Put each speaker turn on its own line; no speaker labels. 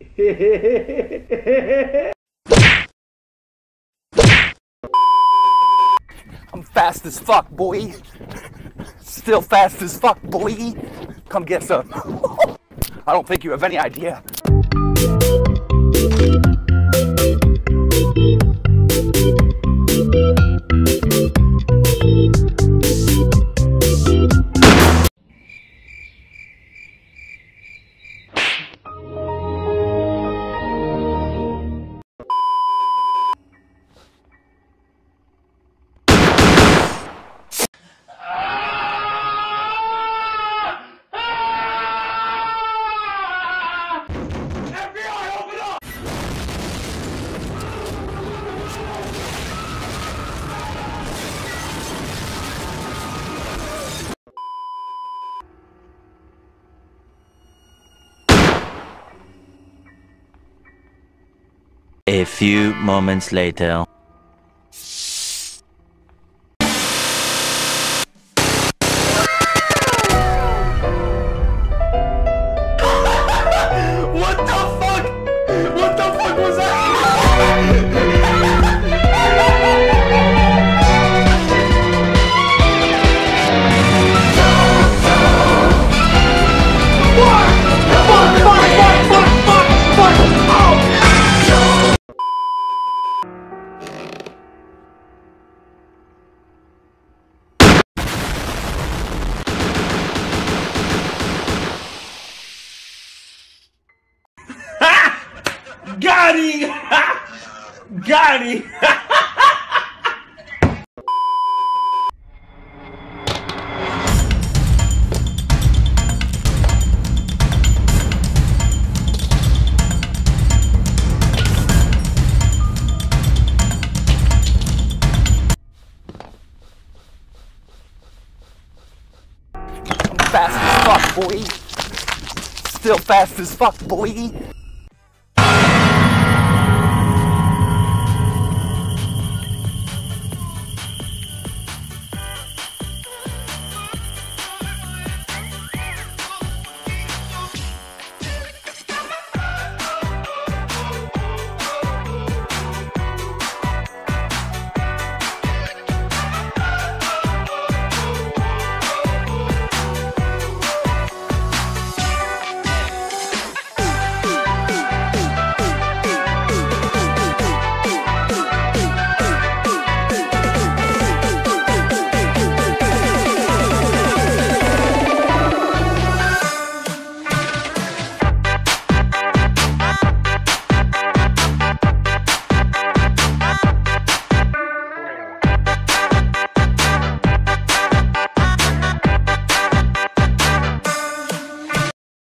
I'm fast as fuck, boy. Still fast as fuck, boy. Come get some. I don't think you have any idea.
A few moments later.
Got him! Got him!
I'm fast as fuck, boy. Still fast as fuck, boy.